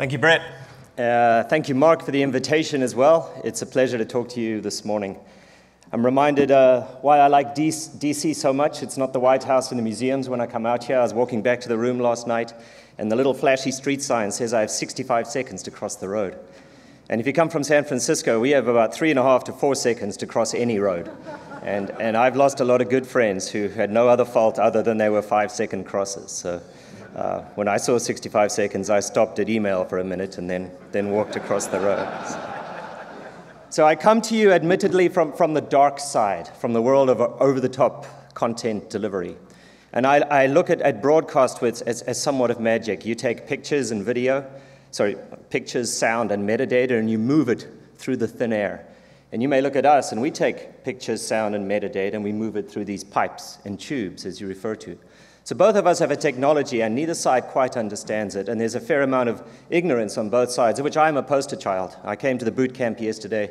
Thank you, Brett. Uh, thank you, Mark, for the invitation as well. It's a pleasure to talk to you this morning. I'm reminded uh, why I like DC so much. It's not the White House and the museums when I come out here. I was walking back to the room last night, and the little flashy street sign says I have 65 seconds to cross the road. And if you come from San Francisco, we have about three and a half to four seconds to cross any road. And, and I've lost a lot of good friends who had no other fault other than they were five second crosses. So uh, when I saw 65 seconds, I stopped at email for a minute and then, then walked across the road. So I come to you admittedly from, from the dark side, from the world of over the top content delivery. And I, I look at, at broadcast with, as, as somewhat of magic. You take pictures and video, sorry, pictures, sound, and metadata, and you move it through the thin air. And you may look at us, and we take pictures, sound, and metadata, and we move it through these pipes and tubes, as you refer to. So both of us have a technology, and neither side quite understands it. And there's a fair amount of ignorance on both sides, of which I'm a poster child. I came to the boot camp yesterday.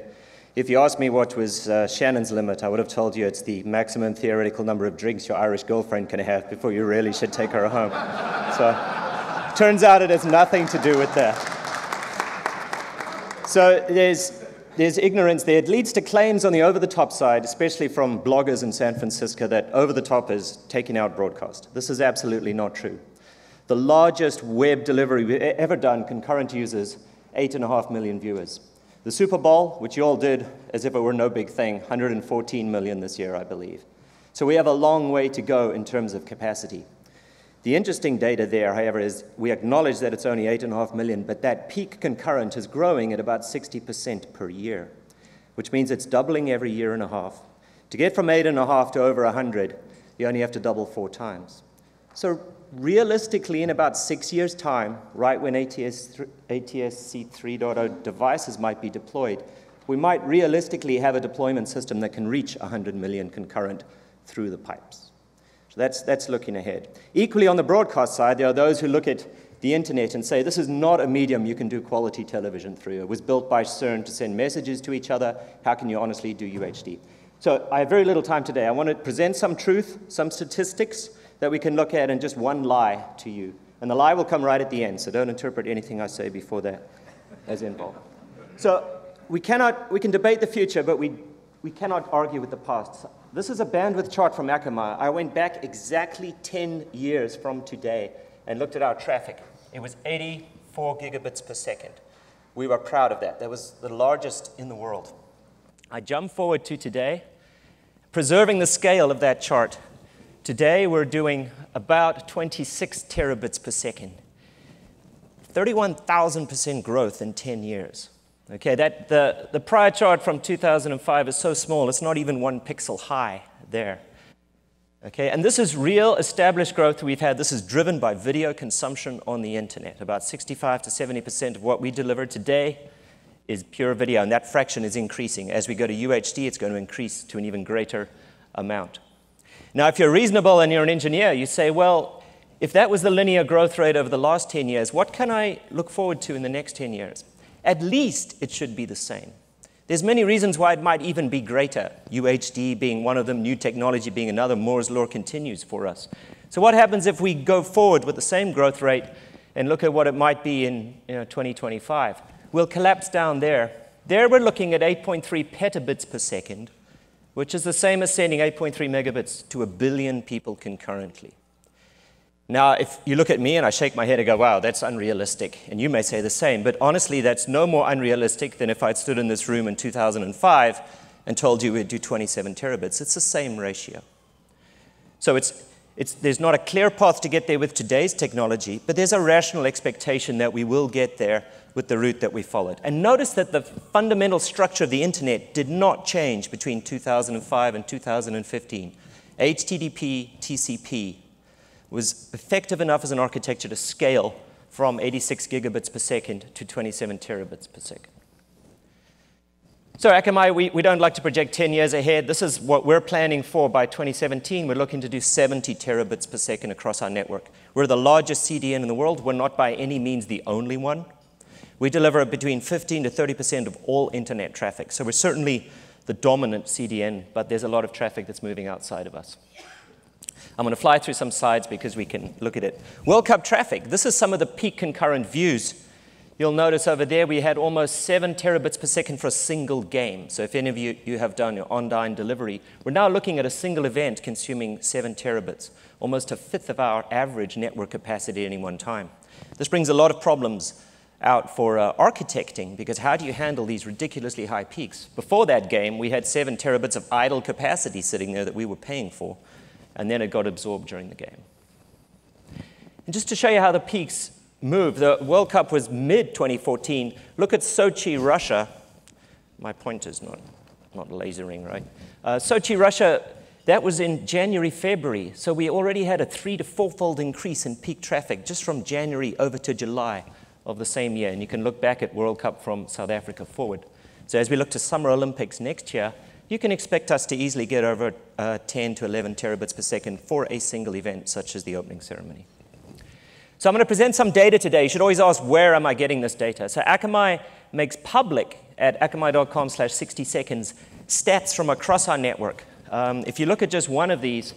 If you asked me what was uh, Shannon's limit, I would have told you it's the maximum theoretical number of drinks your Irish girlfriend can have before you really should take her home. so, turns out it has nothing to do with that. So, there's, there's ignorance there. It leads to claims on the over the top side, especially from bloggers in San Francisco, that over the top is taking out broadcast. This is absolutely not true. The largest web delivery we've ever done, concurrent users, 8.5 million viewers. The Super Bowl, which you all did as if it were no big thing, 114 million this year, I believe. So we have a long way to go in terms of capacity. The interesting data there, however, is we acknowledge that it's only 8.5 million, but that peak concurrent is growing at about 60% per year, which means it's doubling every year and a half. To get from 8.5 to over 100, you only have to double four times. So realistically, in about six years' time, right when ATS, ATSC 3.0 devices might be deployed, we might realistically have a deployment system that can reach 100 million concurrent through the pipes. So that's, that's looking ahead. Equally, on the broadcast side, there are those who look at the internet and say, this is not a medium you can do quality television through. It was built by CERN to send messages to each other. How can you honestly do UHD? So I have very little time today. I want to present some truth, some statistics, that we can look at and just one lie to you. And the lie will come right at the end, so don't interpret anything I say before that as involved. So we cannot, we can debate the future, but we, we cannot argue with the past. This is a bandwidth chart from Akamai. I went back exactly 10 years from today and looked at our traffic. It was 84 gigabits per second. We were proud of that. That was the largest in the world. I jump forward to today, preserving the scale of that chart. Today, we're doing about 26 terabits per second. 31,000% growth in 10 years. Okay, that, the, the prior chart from 2005 is so small, it's not even one pixel high there. Okay, and this is real established growth we've had. This is driven by video consumption on the internet. About 65 to 70% of what we deliver today is pure video, and that fraction is increasing. As we go to UHD, it's going to increase to an even greater amount. Now, if you're reasonable and you're an engineer, you say, well, if that was the linear growth rate over the last 10 years, what can I look forward to in the next 10 years? At least it should be the same. There's many reasons why it might even be greater, UHD being one of them, new technology being another, Moore's law continues for us. So what happens if we go forward with the same growth rate and look at what it might be in you know, 2025? We'll collapse down there. There we're looking at 8.3 petabits per second, which is the same as sending 8.3 megabits to a billion people concurrently. Now, if you look at me and I shake my head and go, wow, that's unrealistic, and you may say the same, but honestly, that's no more unrealistic than if I'd stood in this room in 2005 and told you we'd do 27 terabits. It's the same ratio. So it's, it's, there's not a clear path to get there with today's technology, but there's a rational expectation that we will get there with the route that we followed. And notice that the fundamental structure of the internet did not change between 2005 and 2015. HTTP, TCP was effective enough as an architecture to scale from 86 gigabits per second to 27 terabits per second. So Akamai, we, we don't like to project 10 years ahead. This is what we're planning for by 2017. We're looking to do 70 terabits per second across our network. We're the largest CDN in the world. We're not by any means the only one. We deliver between 15 to 30% of all internet traffic. So we're certainly the dominant CDN, but there's a lot of traffic that's moving outside of us. I'm going to fly through some slides because we can look at it. World Cup traffic. This is some of the peak concurrent views You'll notice over there we had almost 7 terabits per second for a single game. So if any of you, you have done your online delivery, we're now looking at a single event consuming 7 terabits, almost a fifth of our average network capacity at any one time. This brings a lot of problems out for uh, architecting because how do you handle these ridiculously high peaks? Before that game, we had 7 terabits of idle capacity sitting there that we were paying for, and then it got absorbed during the game. And just to show you how the peaks move. The World Cup was mid 2014. Look at Sochi, Russia. My pointer's not, not lasering, right? Uh, Sochi, Russia, that was in January, February. So we already had a three to fourfold increase in peak traffic just from January over to July of the same year. And you can look back at World Cup from South Africa forward. So as we look to Summer Olympics next year, you can expect us to easily get over uh, 10 to 11 terabits per second for a single event such as the opening ceremony. So I'm going to present some data today. You should always ask, where am I getting this data? So Akamai makes public at akamai.com slash 60 seconds stats from across our network. Um, if you look at just one of these,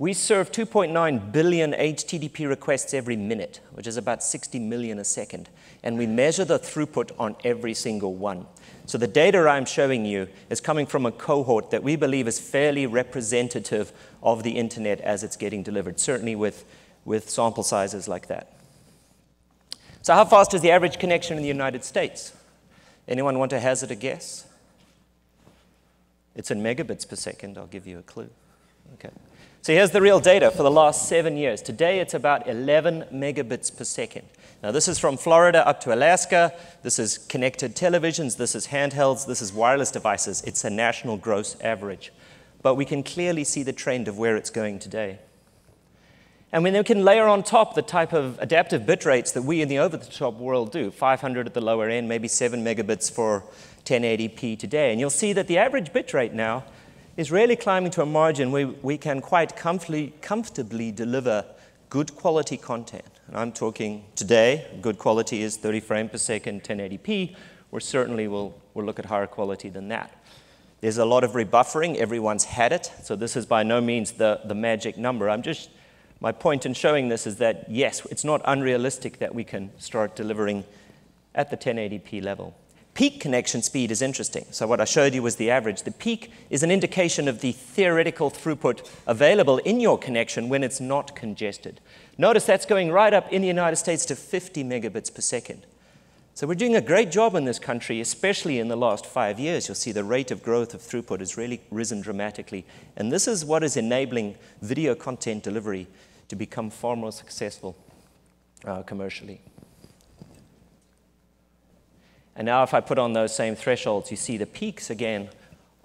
we serve 2.9 billion HTTP requests every minute, which is about 60 million a second. And we measure the throughput on every single one. So the data I'm showing you is coming from a cohort that we believe is fairly representative of the internet as it's getting delivered, certainly with with sample sizes like that. So how fast is the average connection in the United States? Anyone want to hazard a guess? It's in megabits per second. I'll give you a clue. Okay. So here's the real data for the last seven years. Today it's about 11 megabits per second. Now this is from Florida up to Alaska. This is connected televisions. This is handhelds. This is wireless devices. It's a national gross average. But we can clearly see the trend of where it's going today. And we can layer on top the type of adaptive bit rates that we in the over-the-top world do, 500 at the lower end, maybe 7 megabits for 1080p today. And you'll see that the average bit rate now is really climbing to a margin where we can quite comfortably, comfortably deliver good quality content. And I'm talking today, good quality is 30 frames per second, 1080p. We certainly will we'll look at higher quality than that. There's a lot of rebuffering. Everyone's had it. So this is by no means the, the magic number. I'm just my point in showing this is that, yes, it's not unrealistic that we can start delivering at the 1080p level. Peak connection speed is interesting. So what I showed you was the average. The peak is an indication of the theoretical throughput available in your connection when it's not congested. Notice that's going right up in the United States to 50 megabits per second. So we're doing a great job in this country, especially in the last five years. You'll see the rate of growth of throughput has really risen dramatically. And this is what is enabling video content delivery to become far more successful uh, commercially. And now if I put on those same thresholds, you see the peaks again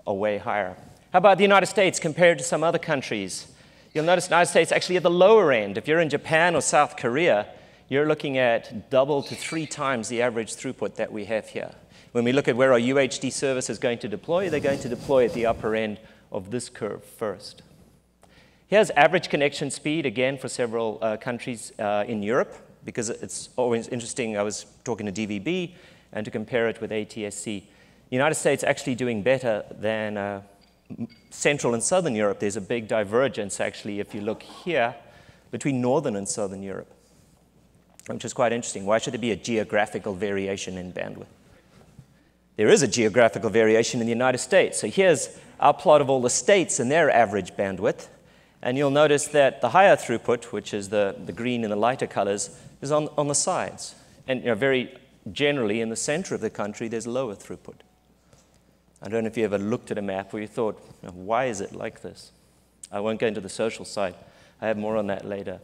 are way higher. How about the United States compared to some other countries? You'll notice the United States actually at the lower end. If you're in Japan or South Korea, you're looking at double to three times the average throughput that we have here. When we look at where our UHD service is going to deploy, they're going to deploy at the upper end of this curve first. Here's average connection speed, again, for several uh, countries uh, in Europe, because it's always interesting. I was talking to DVB, and to compare it with ATSC. The United States actually doing better than uh, Central and Southern Europe. There's a big divergence, actually, if you look here, between Northern and Southern Europe, which is quite interesting. Why should there be a geographical variation in bandwidth? There is a geographical variation in the United States. So here's our plot of all the states and their average bandwidth. And you'll notice that the higher throughput, which is the, the green and the lighter colors, is on, on the sides. And you know, very generally in the center of the country, there's lower throughput. I don't know if you ever looked at a map where you thought, why is it like this? I won't go into the social side. I have more on that later.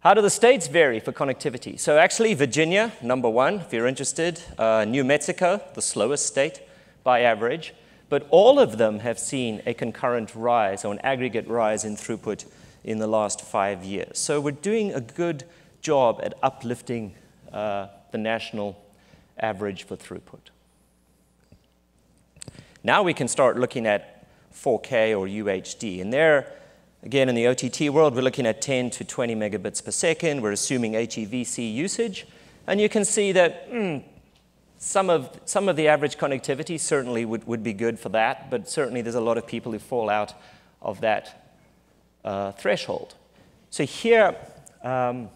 How do the states vary for connectivity? So actually, Virginia, number one, if you're interested. Uh, New Mexico, the slowest state by average. But all of them have seen a concurrent rise or an aggregate rise in throughput in the last five years. So we're doing a good job at uplifting uh, the national average for throughput. Now we can start looking at 4K or UHD. And there, again, in the OTT world, we're looking at 10 to 20 megabits per second. We're assuming HEVC usage. And you can see that mm, some of, some of the average connectivity certainly would, would be good for that, but certainly there's a lot of people who fall out of that uh, threshold. So here, um,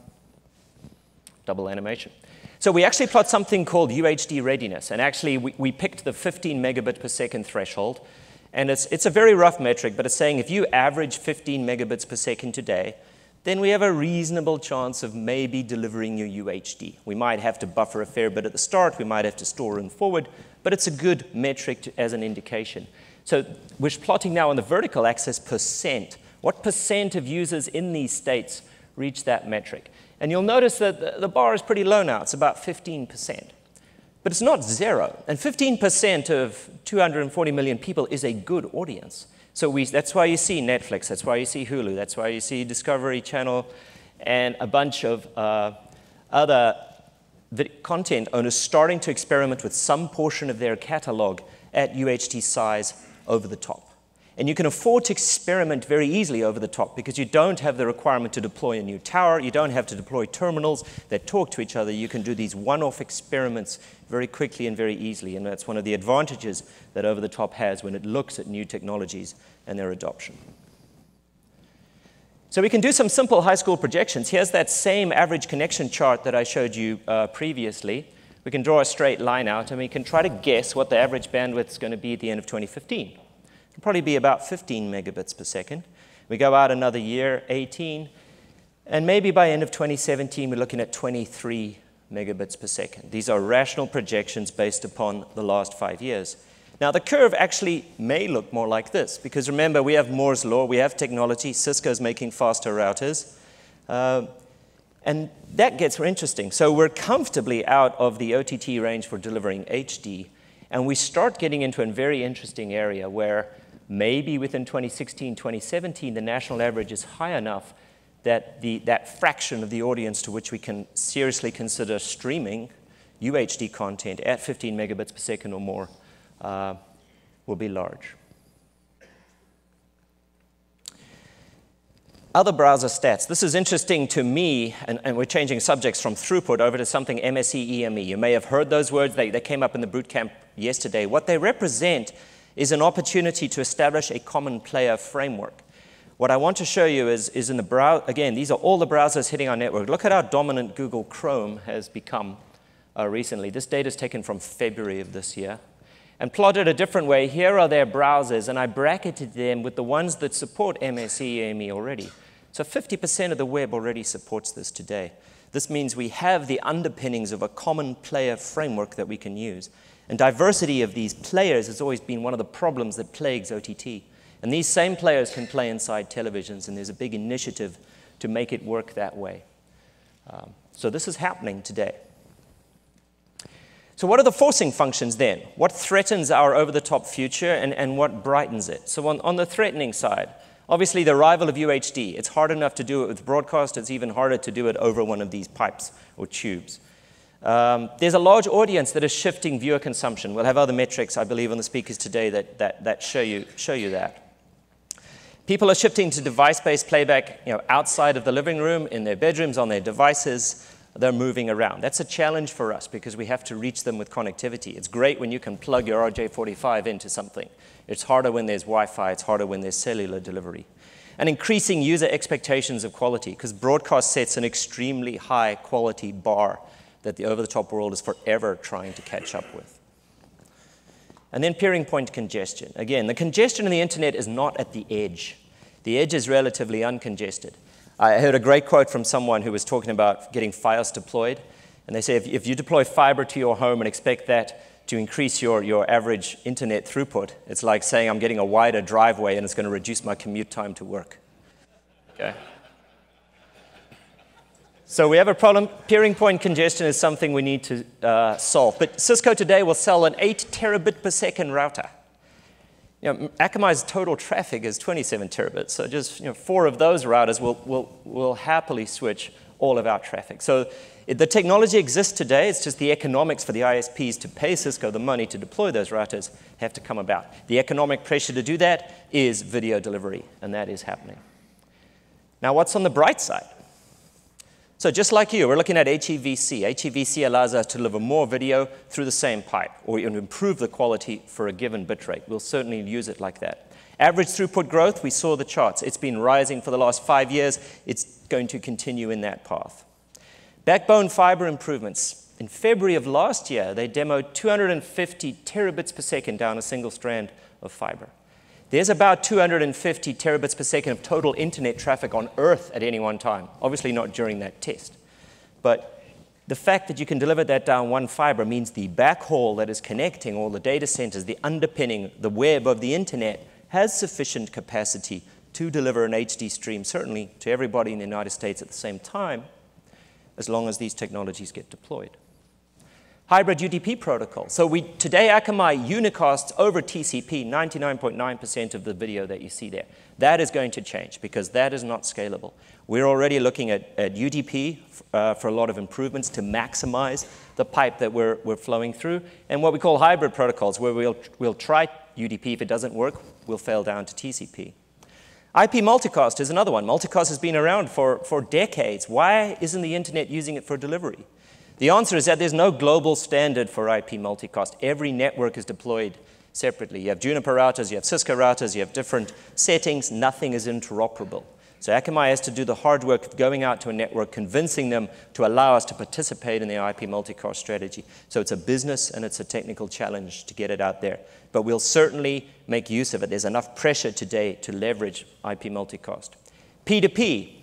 double animation. So we actually plot something called UHD readiness, and actually we, we picked the 15 megabit per second threshold, and it's, it's a very rough metric, but it's saying if you average 15 megabits per second today, then we have a reasonable chance of maybe delivering your UHD. We might have to buffer a fair bit at the start, we might have to store and forward, but it's a good metric to, as an indication. So we're plotting now on the vertical axis percent. What percent of users in these states reach that metric? And you'll notice that the bar is pretty low now. It's about 15%. But it's not zero. And 15% of 240 million people is a good audience. So we, that's why you see Netflix, that's why you see Hulu, that's why you see Discovery Channel, and a bunch of uh, other content owners starting to experiment with some portion of their catalog at UHD size over the top. And you can afford to experiment very easily over the top because you don't have the requirement to deploy a new tower. You don't have to deploy terminals that talk to each other. You can do these one-off experiments very quickly and very easily. And that's one of the advantages that over the top has when it looks at new technologies and their adoption. So we can do some simple high school projections. Here's that same average connection chart that I showed you uh, previously. We can draw a straight line out and we can try to guess what the average bandwidth is going to be at the end of 2015 probably be about 15 megabits per second. We go out another year, 18, and maybe by end of 2017, we're looking at 23 megabits per second. These are rational projections based upon the last five years. Now, the curve actually may look more like this, because remember, we have Moore's Law, we have technology, Cisco's making faster routers, uh, and that gets interesting. So we're comfortably out of the OTT range for delivering HD, and we start getting into a very interesting area where maybe within 2016, 2017, the national average is high enough that the, that fraction of the audience to which we can seriously consider streaming UHD content at 15 megabits per second or more uh, will be large. Other browser stats. This is interesting to me, and, and, we're changing subjects from throughput over to something MSE EME. You may have heard those words, they, they came up in the boot camp yesterday. What they represent is an opportunity to establish a common player framework. What I want to show you is, is in the browser, again, these are all the browsers hitting our network. Look at how dominant Google Chrome has become uh, recently. This data is taken from February of this year. And plotted a different way, here are their browsers, and I bracketed them with the ones that support MSE already. So 50% of the web already supports this today. This means we have the underpinnings of a common player framework that we can use. And diversity of these players has always been one of the problems that plagues OTT. And these same players can play inside televisions, and there's a big initiative to make it work that way. Um, so this is happening today. So what are the forcing functions then? What threatens our over-the-top future and, and what brightens it? So on, on the threatening side, obviously the arrival of UHD. It's hard enough to do it with broadcast. It's even harder to do it over one of these pipes or tubes. Um, there's a large audience that is shifting viewer consumption. We'll have other metrics, I believe, on the speakers today that, that, that show, you, show you that. People are shifting to device-based playback you know, outside of the living room, in their bedrooms, on their devices. They're moving around. That's a challenge for us because we have to reach them with connectivity. It's great when you can plug your RJ45 into something. It's harder when there's Wi-Fi. It's harder when there's cellular delivery. And increasing user expectations of quality because broadcast sets an extremely high quality bar that the over-the-top world is forever trying to catch up with. And then peering point congestion. Again, the congestion in the internet is not at the edge. The edge is relatively uncongested. I heard a great quote from someone who was talking about getting Fios deployed. And they say if, if you deploy fiber to your home and expect that to increase your, your average internet throughput, it's like saying I'm getting a wider driveway and it's going to reduce my commute time to work. Okay? So we have a problem. Peering point congestion is something we need to uh, solve. But Cisco today will sell an 8 terabit per second router. You know, Akamai's total traffic is 27 terabits. So just you know, four of those routers will, will, will happily switch all of our traffic. So it, the technology exists today. It's just the economics for the ISPs to pay Cisco the money to deploy those routers have to come about. The economic pressure to do that is video delivery, and that is happening. Now, what's on the bright side? So just like you, we're looking at HEVC. HEVC allows us to deliver more video through the same pipe or improve the quality for a given bitrate. We'll certainly use it like that. Average throughput growth, we saw the charts. It's been rising for the last five years. It's going to continue in that path. Backbone fiber improvements. In February of last year, they demoed 250 terabits per second down a single strand of fiber. There's about 250 terabits per second of total internet traffic on Earth at any one time, obviously not during that test. But the fact that you can deliver that down one fiber means the backhaul that is connecting all the data centers, the underpinning, the web of the internet, has sufficient capacity to deliver an HD stream, certainly to everybody in the United States at the same time, as long as these technologies get deployed hybrid UDP protocol. So we, today Akamai unicasts over TCP 99.9% of the video that you see there. That is going to change because that is not scalable. We're already looking at, at UDP uh, for a lot of improvements to maximize the pipe that we're, we're flowing through, and what we call hybrid protocols, where we'll, we'll try UDP. If it doesn't work, we'll fail down to TCP. IP multicast is another one. Multicast has been around for, for decades. Why isn't the internet using it for delivery? The answer is that there's no global standard for IP multicast. Every network is deployed separately. You have Juniper routers, you have Cisco routers, you have different settings. Nothing is interoperable. So Akamai has to do the hard work of going out to a network, convincing them to allow us to participate in the IP multicast strategy. So it's a business and it's a technical challenge to get it out there. But we'll certainly make use of it. There's enough pressure today to leverage IP multicast. P2P,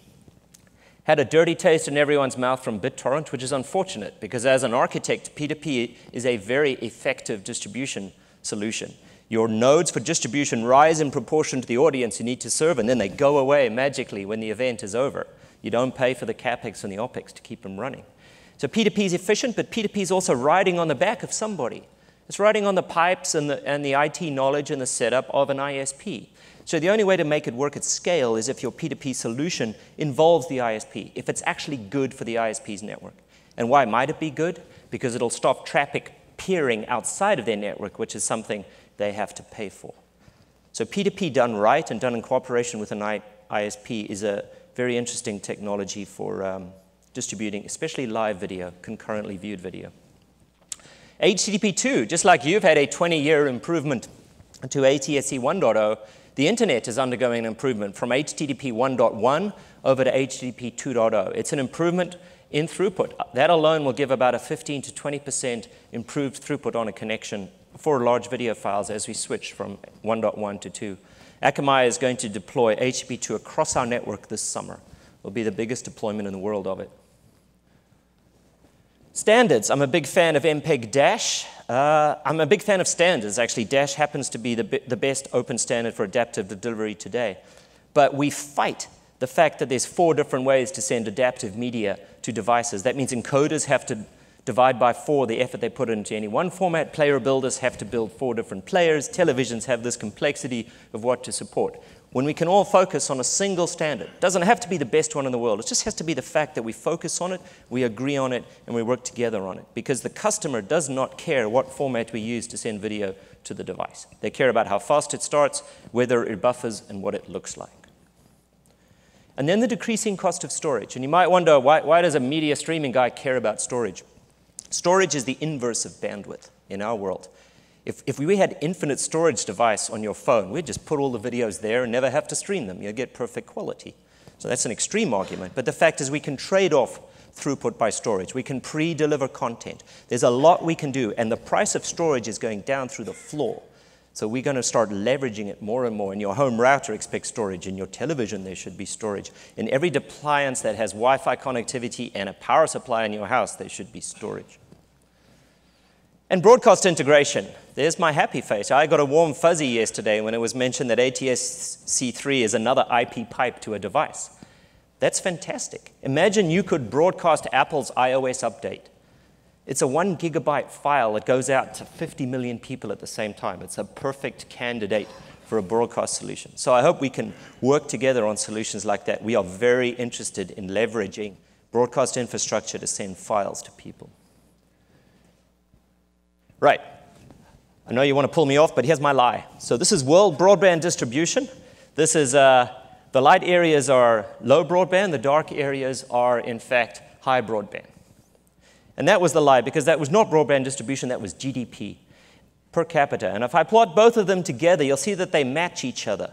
had a dirty taste in everyone's mouth from BitTorrent, which is unfortunate because as an architect, P2P is a very effective distribution solution. Your nodes for distribution rise in proportion to the audience you need to serve, and then they go away magically when the event is over. You don't pay for the capex and the opex to keep them running. So P2P is efficient, but P2P is also riding on the back of somebody. It's riding on the pipes and the, and the IT knowledge and the setup of an ISP. So the only way to make it work at scale is if your P2P solution involves the ISP, if it's actually good for the ISP's network. And why might it be good? Because it'll stop traffic peering outside of their network, which is something they have to pay for. So P2P done right and done in cooperation with an ISP is a very interesting technology for um, distributing, especially live video, concurrently viewed video. HTTP 2, just like you've had a 20-year improvement to ATSC 1.0, the internet is undergoing an improvement from HTTP 1.1 over to HTTP 2.0. It's an improvement in throughput. That alone will give about a 15 to 20% improved throughput on a connection for large video files as we switch from 1.1 to 2. Akamai is going to deploy HTTP 2 across our network this summer. It will be the biggest deployment in the world of it. Standards. I'm a big fan of MPEG Dash. Uh, I'm a big fan of standards, actually. Dash happens to be the, the best open standard for adaptive delivery today. But we fight the fact that there's four different ways to send adaptive media to devices. That means encoders have to divide by four the effort they put into any one format. Player builders have to build four different players. Televisions have this complexity of what to support when we can all focus on a single standard. Doesn't have to be the best one in the world. It just has to be the fact that we focus on it, we agree on it, and we work together on it. Because the customer does not care what format we use to send video to the device. They care about how fast it starts, whether it buffers, and what it looks like. And then the decreasing cost of storage. And you might wonder, why, why does a media streaming guy care about storage? Storage is the inverse of bandwidth in our world. If, if we had infinite storage device on your phone, we'd just put all the videos there and never have to stream them. You'd get perfect quality. So that's an extreme argument. But the fact is we can trade off throughput by storage. We can pre-deliver content. There's a lot we can do, and the price of storage is going down through the floor. So we're going to start leveraging it more and more. In your home router expect storage. In your television, there should be storage. In every appliance that has Wi-Fi connectivity and a power supply in your house, there should be storage. And broadcast integration. There's my happy face. I got a warm fuzzy yesterday when it was mentioned that ATSC3 is another IP pipe to a device. That's fantastic. Imagine you could broadcast Apple's iOS update. It's a one gigabyte file that goes out to 50 million people at the same time. It's a perfect candidate for a broadcast solution. So I hope we can work together on solutions like that. We are very interested in leveraging broadcast infrastructure to send files to people. Right. I know you want to pull me off, but here's my lie. So this is world broadband distribution. This is, uh, the light areas are low broadband, the dark areas are, in fact, high broadband. And that was the lie, because that was not broadband distribution, that was GDP per capita. And if I plot both of them together, you'll see that they match each other.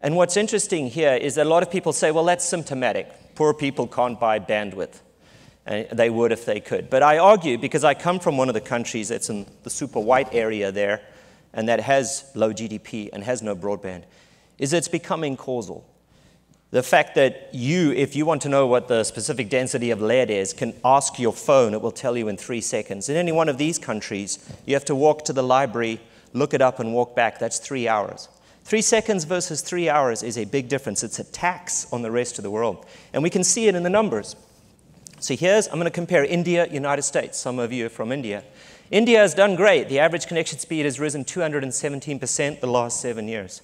And what's interesting here is that a lot of people say, well, that's symptomatic. Poor people can't buy bandwidth. And they would if they could. But I argue, because I come from one of the countries that's in the super white area there, and that has low GDP and has no broadband, is it's becoming causal. The fact that you, if you want to know what the specific density of lead is, can ask your phone, it will tell you in three seconds. In any one of these countries, you have to walk to the library, look it up, and walk back. That's three hours. Three seconds versus three hours is a big difference. It's a tax on the rest of the world. And we can see it in the numbers. So here's, I'm going to compare India, United States. Some of you are from India. India has done great. The average connection speed has risen 217% the last seven years.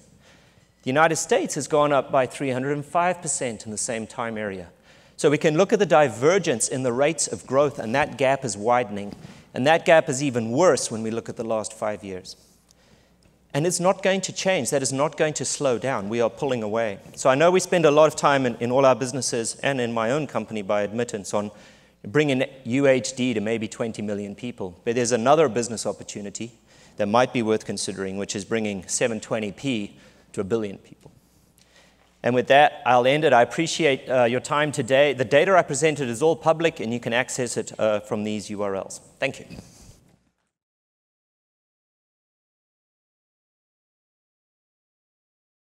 The United States has gone up by 305% in the same time area. So we can look at the divergence in the rates of growth, and that gap is widening. And that gap is even worse when we look at the last five years. And it's not going to change. That is not going to slow down. We are pulling away. So I know we spend a lot of time in, in all our businesses and in my own company by admittance on bringing UHD to maybe 20 million people. But there's another business opportunity that might be worth considering, which is bringing 720p to a billion people. And with that, I'll end it. I appreciate uh, your time today. The data I presented is all public, and you can access it uh, from these URLs. Thank you.